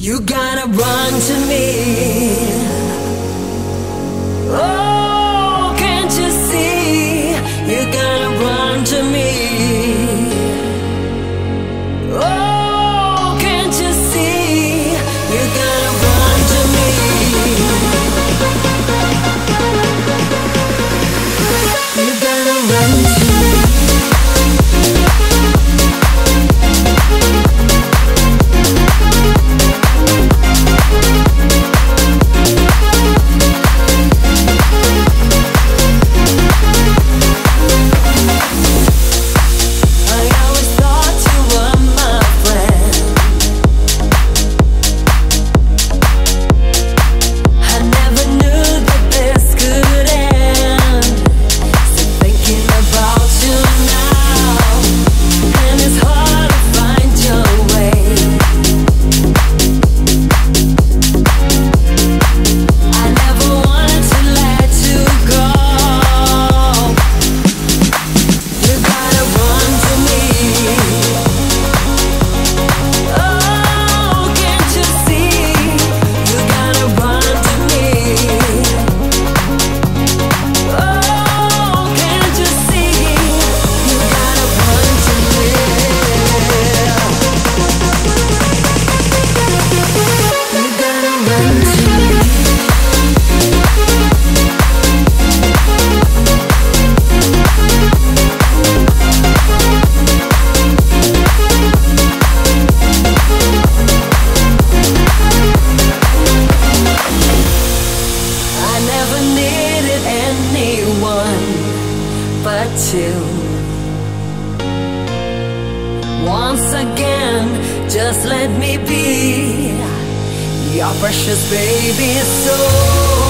You gotta run to me. till Once again, just let me be Your precious baby soul.